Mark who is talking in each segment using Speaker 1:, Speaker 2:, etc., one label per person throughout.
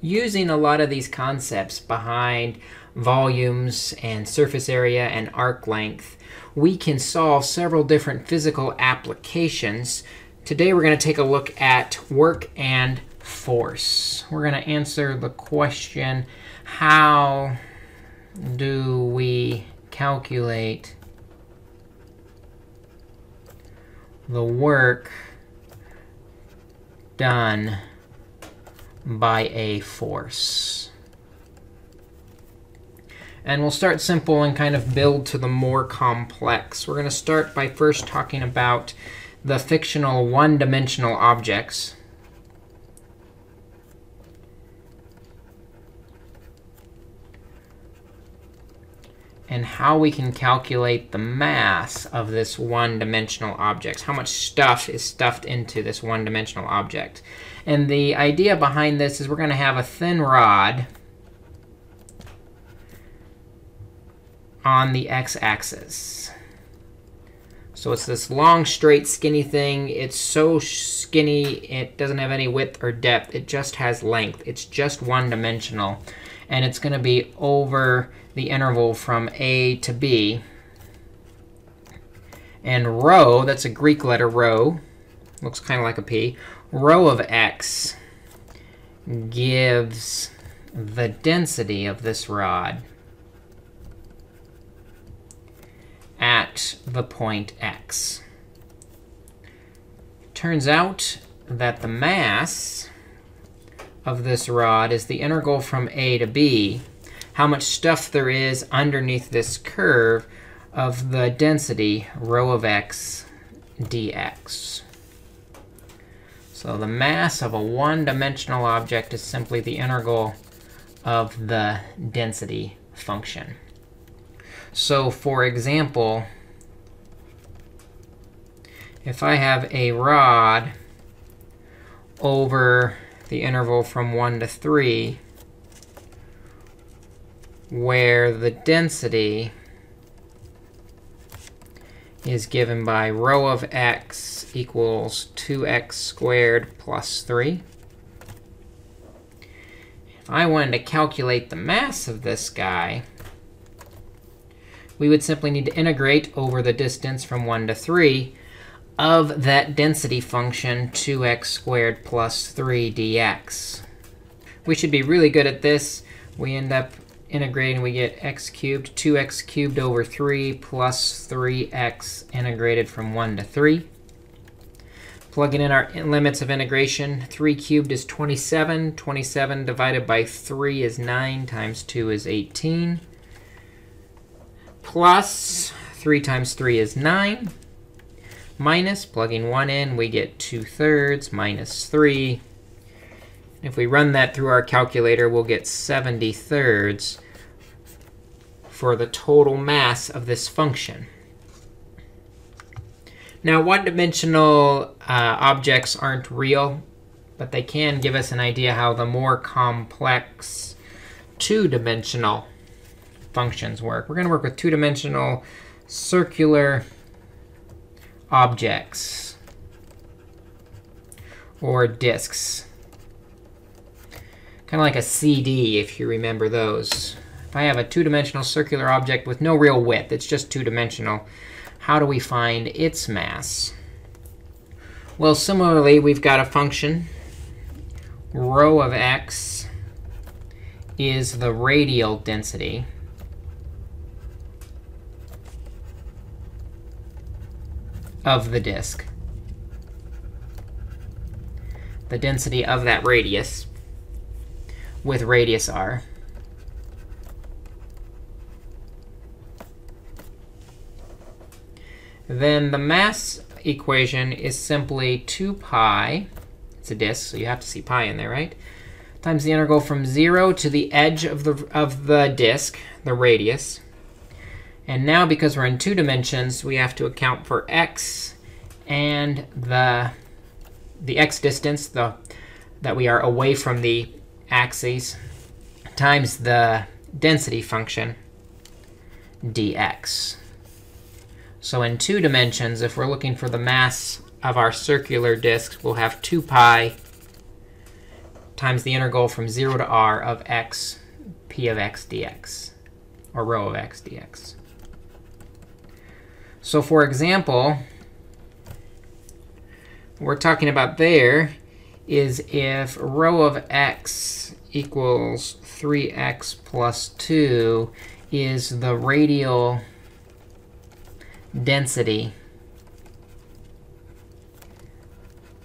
Speaker 1: using a lot of these concepts behind volumes and surface area and arc length, we can solve several different physical applications. Today we're going to take a look at work and force. We're going to answer the question, how do we calculate the work done by a force. And we'll start simple and kind of build to the more complex. We're going to start by first talking about the fictional one-dimensional objects. And how we can calculate the mass of this one-dimensional object. How much stuff is stuffed into this one-dimensional object. And the idea behind this is we're going to have a thin rod on the x-axis. So it's this long, straight, skinny thing. It's so skinny, it doesn't have any width or depth. It just has length. It's just one-dimensional. And it's going to be over the interval from a to b. And rho, that's a Greek letter, rho, looks kind of like a p. Rho of x gives the density of this rod at the point x. Turns out that the mass of this rod is the integral from a to b how much stuff there is underneath this curve of the density rho of x dx. So the mass of a one-dimensional object is simply the integral of the density function. So for example, if I have a rod over the interval from 1 to 3, where the density is given by rho of x equals 2x squared plus 3. If I wanted to calculate the mass of this guy, we would simply need to integrate over the distance from 1 to 3 of that density function 2x squared plus 3 dx. We should be really good at this. We end up integrating, we get x cubed, 2x cubed over 3 plus 3x integrated from 1 to 3. Plugging in our limits of integration, 3 cubed is 27. 27 divided by 3 is 9 times 2 is 18. Plus 3 times 3 is 9. Minus, plugging 1 in, we get 2 thirds minus 3 if we run that through our calculator, we'll get 70 thirds for the total mass of this function. Now, one-dimensional uh, objects aren't real, but they can give us an idea how the more complex two-dimensional functions work. We're going to work with two-dimensional circular objects or disks. Kind of like a CD, if you remember those. If I have a two-dimensional circular object with no real width, it's just two-dimensional, how do we find its mass? Well, similarly, we've got a function. Rho of x is the radial density. of the disk. The density of that radius with radius r. Then the mass equation is simply 2 pi. It's a disk, so you have to see pi in there, right? Times the integral from 0 to the edge of the, of the disk, the radius. And now, because we're in two dimensions, we have to account for x and the, the x distance the, that we are away from the axes times the density function dx. So in two dimensions, if we're looking for the mass of our circular disk, we'll have 2 pi times the integral from 0 to r of x p of x dx, or rho of x dx. So for example, we're talking about there is if rho of x equals 3x plus 2 is the radial density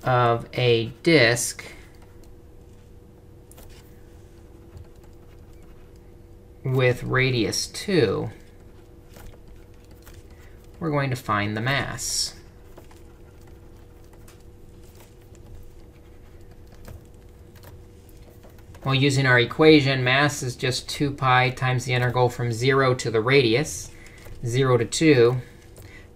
Speaker 1: of a disk with radius 2, we're going to find the mass. Well, using our equation, mass is just 2 pi times the integral from 0 to the radius, 0 to 2,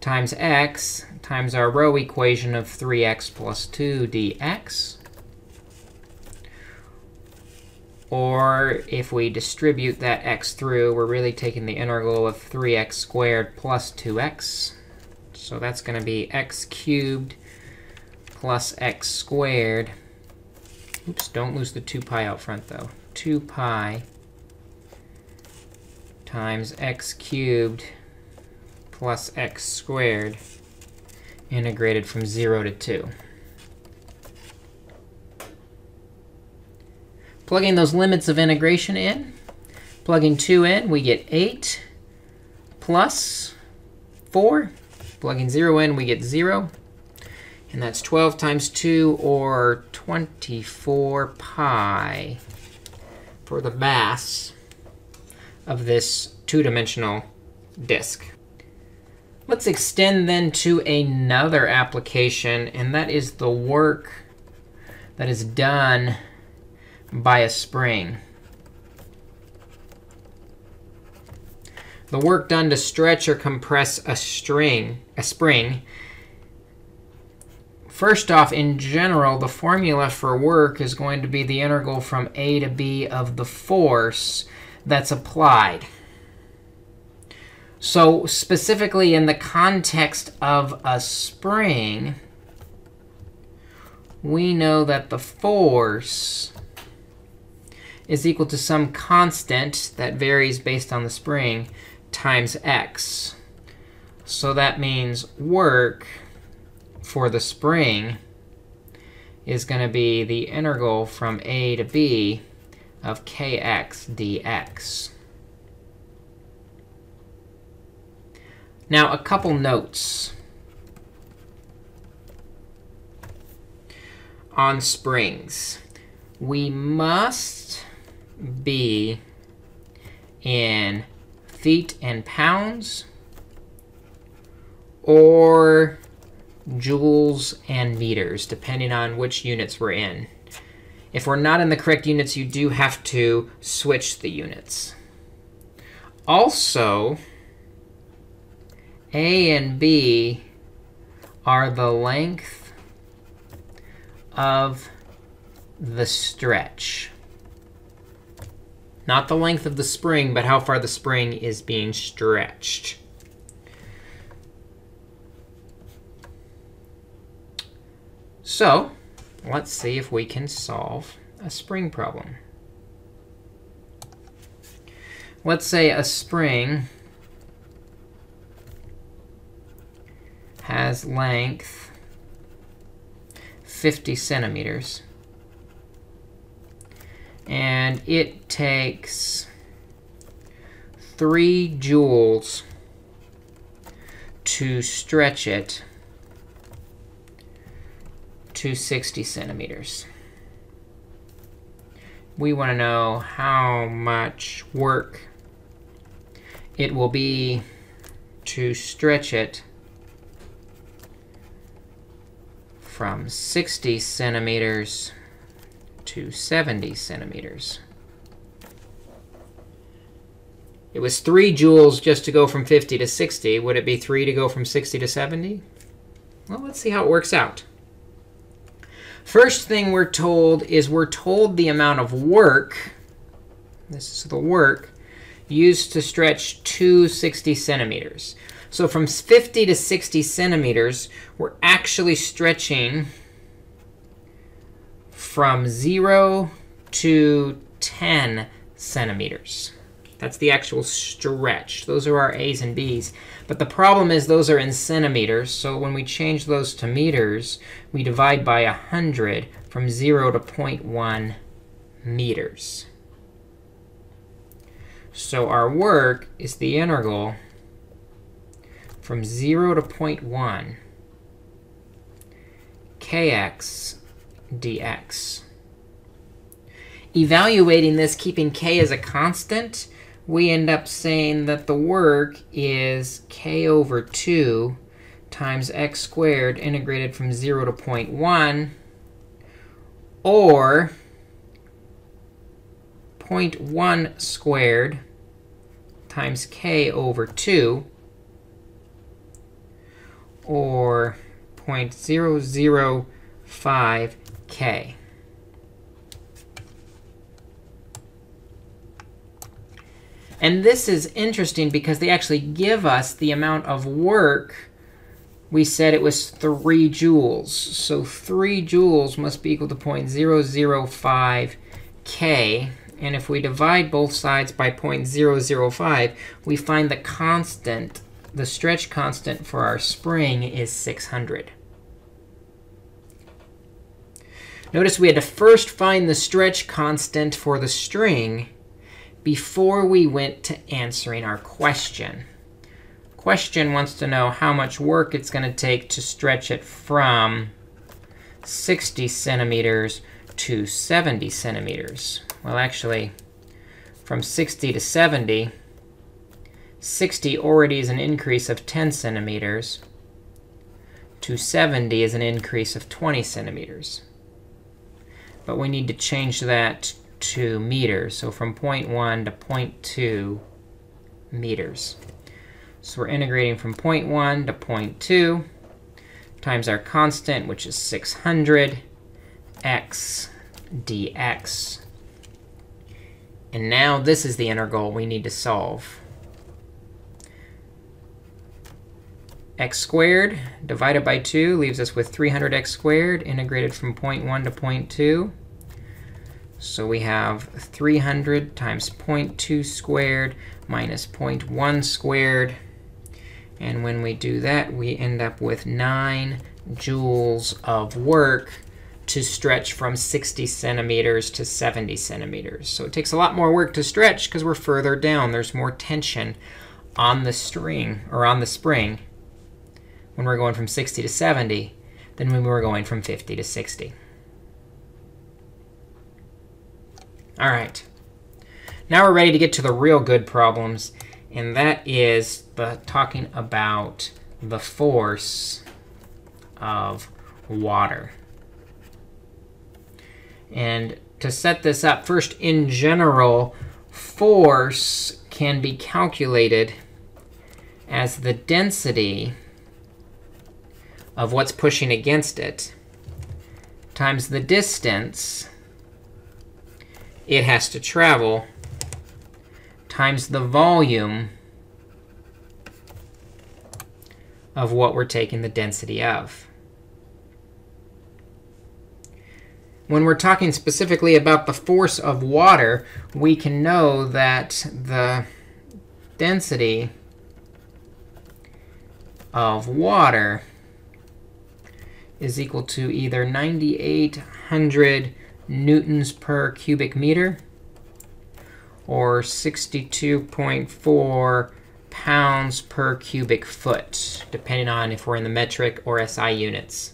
Speaker 1: times x times our rho equation of 3x plus 2 dx. Or if we distribute that x through, we're really taking the integral of 3x squared plus 2x. So that's going to be x cubed plus x squared Oops, don't lose the 2 pi out front, though. 2 pi times x cubed plus x squared integrated from 0 to 2. Plugging those limits of integration in, plugging 2 in, we get 8 plus 4. Plugging 0 in, we get 0. And that's 12 times 2, or 24 pi for the mass of this two-dimensional disk. Let's extend then to another application, and that is the work that is done by a spring. The work done to stretch or compress a string, a spring First off, in general, the formula for work is going to be the integral from a to b of the force that's applied. So specifically in the context of a spring, we know that the force is equal to some constant that varies based on the spring times x. So that means work for the spring is going to be the integral from a to b of kx dx. Now, a couple notes on springs. We must be in feet and pounds or joules and meters, depending on which units we're in. If we're not in the correct units, you do have to switch the units. Also, A and B are the length of the stretch. Not the length of the spring, but how far the spring is being stretched. So let's see if we can solve a spring problem. Let's say a spring has length 50 centimeters. And it takes 3 joules to stretch it to 60 centimeters. We want to know how much work it will be to stretch it from 60 centimeters to 70 centimeters. It was 3 joules just to go from 50 to 60. Would it be 3 to go from 60 to 70? Well, let's see how it works out. First thing we're told is we're told the amount of work, this is the work, used to stretch to 60 centimeters. So from 50 to 60 centimeters, we're actually stretching from 0 to 10 centimeters. That's the actual stretch. Those are our a's and b's. But the problem is those are in centimeters. So when we change those to meters, we divide by 100 from 0 to 0.1 meters. So our work is the integral from 0 to 0.1 kx dx. Evaluating this, keeping k as a constant, we end up saying that the work is k over 2 times x squared integrated from 0 to 0.1, or 0.1 squared times k over 2, or 0.005k. And this is interesting because they actually give us the amount of work. We said it was 3 joules. So 3 joules must be equal to 0.005 k. And if we divide both sides by 0.005, we find the constant, the stretch constant for our spring is 600. Notice we had to first find the stretch constant for the string before we went to answering our question. Question wants to know how much work it's going to take to stretch it from 60 centimeters to 70 centimeters. Well, actually, from 60 to 70, 60 already is an increase of 10 centimeters. To 70 is an increase of 20 centimeters. But we need to change that to meters. So from 0.1 to 0.2 meters. So we're integrating from 0.1 to 0.2 times our constant, which is 600 x dx. And now this is the integral we need to solve. x squared divided by 2 leaves us with 300x squared integrated from 0.1 to 0.2. So we have 300 times 0.2 squared minus 0.1 squared. And when we do that, we end up with 9 joules of work to stretch from 60 centimeters to 70 centimeters. So it takes a lot more work to stretch because we're further down. There's more tension on the string or on the spring when we're going from 60 to 70 than when we were going from 50 to 60. All right. Now we're ready to get to the real good problems, and that is the talking about the force of water. And to set this up, first, in general, force can be calculated as the density of what's pushing against it times the distance it has to travel times the volume of what we're taking the density of. When we're talking specifically about the force of water, we can know that the density of water is equal to either 9,800 newtons per cubic meter, or 62.4 pounds per cubic foot, depending on if we're in the metric or SI units.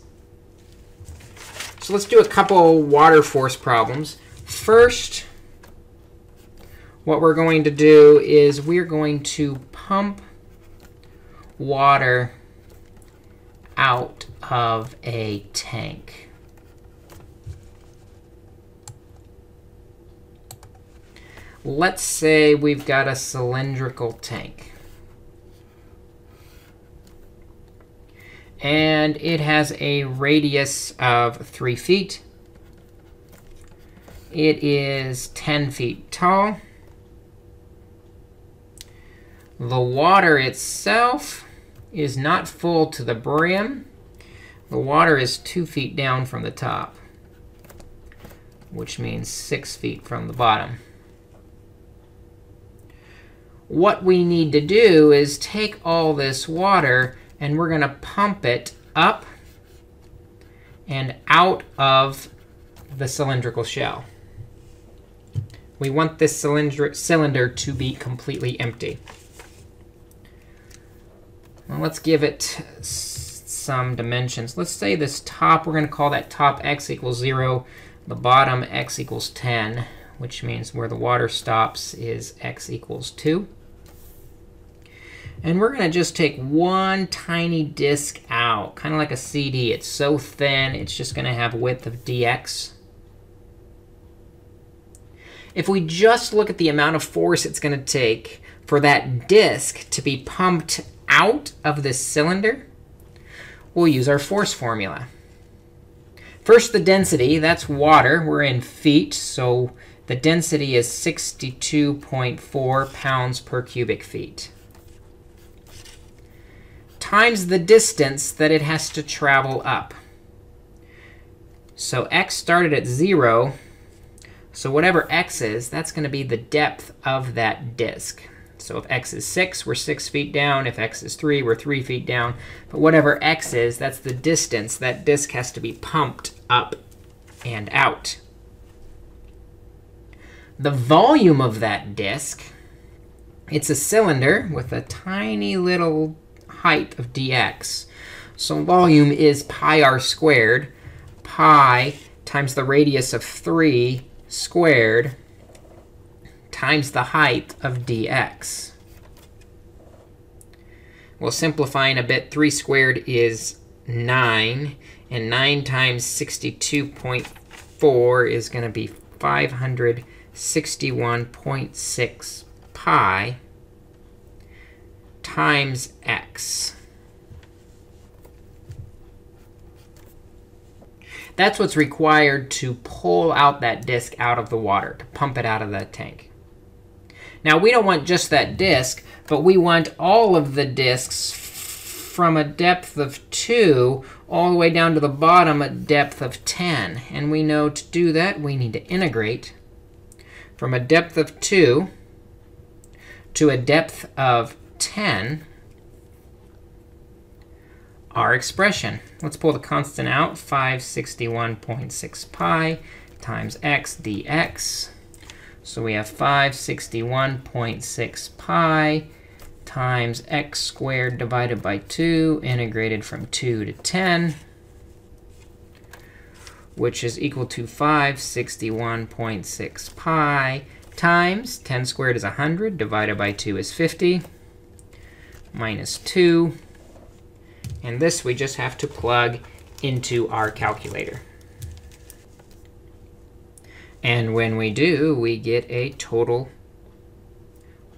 Speaker 1: So let's do a couple water force problems. First, what we're going to do is we're going to pump water out of a tank. Let's say we've got a cylindrical tank. And it has a radius of 3 feet. It is 10 feet tall. The water itself is not full to the brim. The water is 2 feet down from the top. which means 6 feet from the bottom. What we need to do is take all this water and we're going to pump it up and out of the cylindrical shell. We want this cylinder, cylinder to be completely empty. Well, let's give it some dimensions. Let's say this top, we're going to call that top x equals 0, the bottom x equals 10, which means where the water stops is x equals 2. And we're going to just take one tiny disk out, kind of like a CD. It's so thin, it's just going to have width of dx. If we just look at the amount of force it's going to take for that disk to be pumped out of this cylinder, we'll use our force formula. First, the density. That's water. We're in feet, so the density is 62.4 pounds per cubic feet times the distance that it has to travel up. So x started at 0. So whatever x is, that's going to be the depth of that disk. So if x is 6, we're 6 feet down. If x is 3, we're 3 feet down. But whatever x is, that's the distance that disk has to be pumped up and out. The volume of that disk, it's a cylinder with a tiny little height of dx. So volume is pi r squared. Pi times the radius of 3 squared times the height of dx. Well, simplifying a bit, 3 squared is 9. And 9 times 62.4 is going to be 561.6 pi times x. That's what's required to pull out that disk out of the water, to pump it out of the tank. Now, we don't want just that disk, but we want all of the disks from a depth of 2 all the way down to the bottom at depth of 10. And we know to do that, we need to integrate from a depth of 2 to a depth of 10 our expression. Let's pull the constant out, 561.6 pi times x dx. So we have 561.6 pi times x squared divided by 2, integrated from 2 to 10, which is equal to 561.6 pi times 10 squared is 100, divided by 2 is 50 minus 2. And this we just have to plug into our calculator. And when we do, we get a total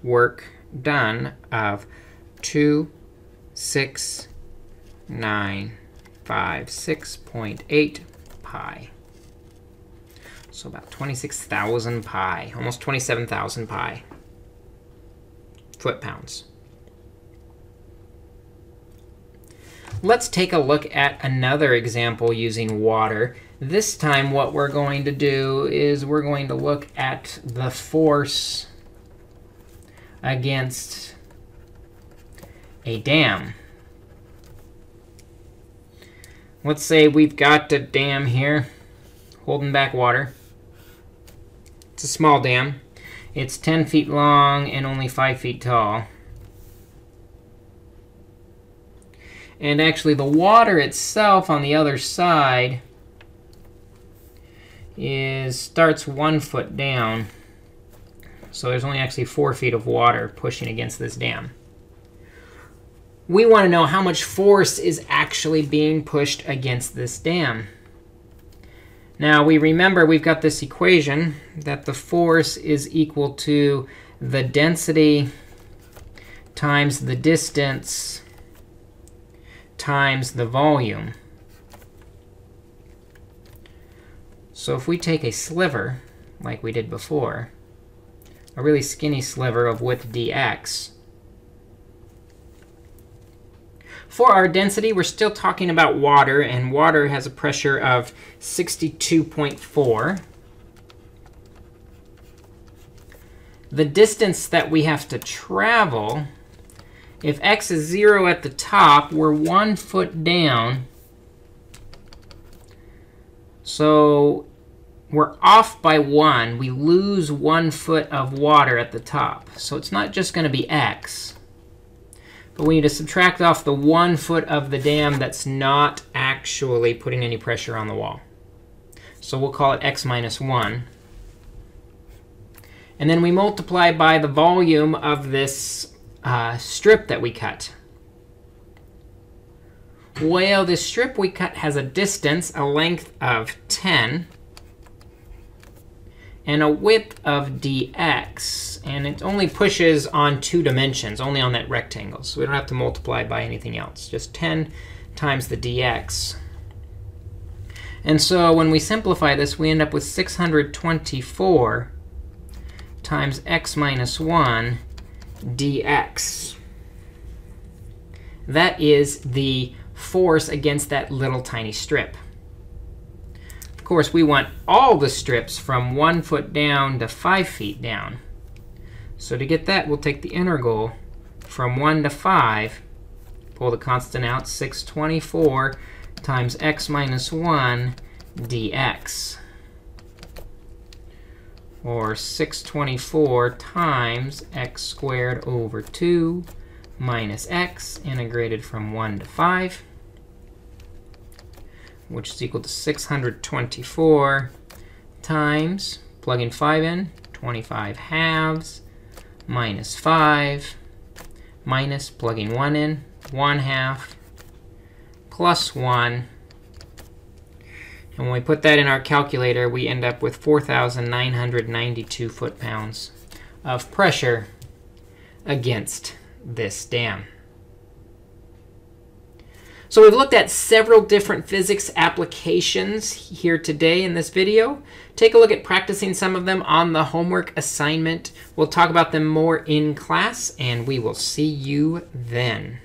Speaker 1: work done of 2, 6, 9, 5, 6.8 pi. So about 26,000 pi, almost 27,000 pi foot-pounds. Let's take a look at another example using water. This time what we're going to do is we're going to look at the force against a dam. Let's say we've got a dam here holding back water. It's a small dam. It's 10 feet long and only 5 feet tall. And actually, the water itself on the other side is starts one foot down. So there's only actually four feet of water pushing against this dam. We want to know how much force is actually being pushed against this dam. Now, we remember we've got this equation that the force is equal to the density times the distance times the volume. So if we take a sliver, like we did before, a really skinny sliver of width dx, for our density, we're still talking about water, and water has a pressure of 62.4. The distance that we have to travel if x is 0 at the top, we're one foot down. So we're off by 1. We lose 1 foot of water at the top. So it's not just going to be x. But we need to subtract off the 1 foot of the dam that's not actually putting any pressure on the wall. So we'll call it x minus 1. And then we multiply by the volume of this uh, strip that we cut. Well, this strip we cut has a distance, a length of 10, and a width of dx. And it only pushes on two dimensions, only on that rectangle. So we don't have to multiply by anything else, just 10 times the dx. And so when we simplify this, we end up with 624 times x minus 1 dx. That is the force against that little tiny strip. Of course, we want all the strips from 1 foot down to 5 feet down. So to get that, we'll take the integral from 1 to 5, pull the constant out, 624 times x minus 1 dx or 624 times x squared over 2 minus x integrated from 1 to 5, which is equal to 624 times, plugging 5 in, 25 halves minus 5 minus plugging 1 in, 1 half plus 1 and when we put that in our calculator, we end up with 4,992 foot-pounds of pressure against this dam. So we've looked at several different physics applications here today in this video. Take a look at practicing some of them on the homework assignment. We'll talk about them more in class, and we will see you then.